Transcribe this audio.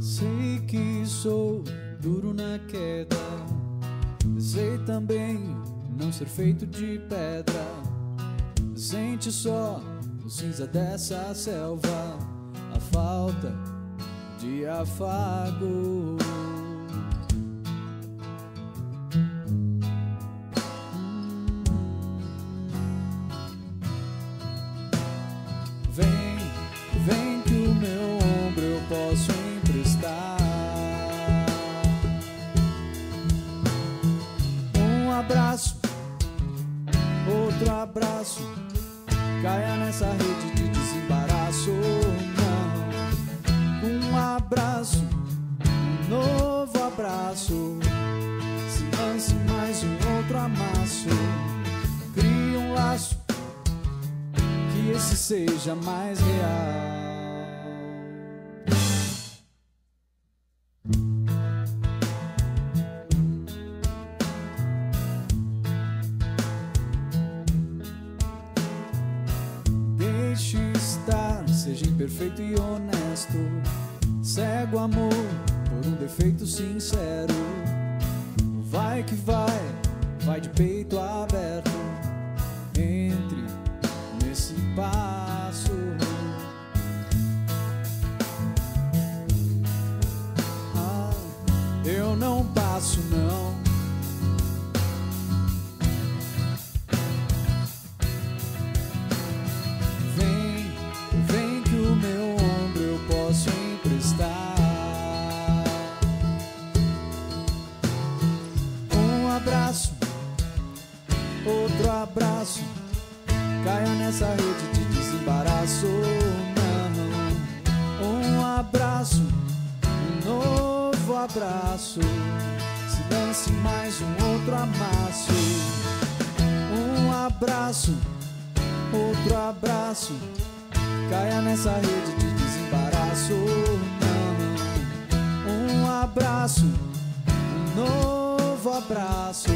Sei que sou duro na queda. Sei também não ser feito de pedra. Sente só o cinza dessa selva, a falta de afago. Abraço, outro abraço. Caia nessa rede de desembaraço. Não, um abraço, um novo abraço. Se lance mais um outro amasso. Crie um laço que esse seja mais real. Estar, seja imperfeito e honesto. Cego amor por um defeito sincero. Vai que vai, vai de peito aberto. Entre nesse passo. Ah, eu não passo, não. Abraço. Caia nessa rede de desembaraço. Não, um abraço, um novo abraço. Se dance mais um outro amasso. Um abraço, outro abraço. Caia nessa rede de desembaraço. Não, um abraço, um novo abraço.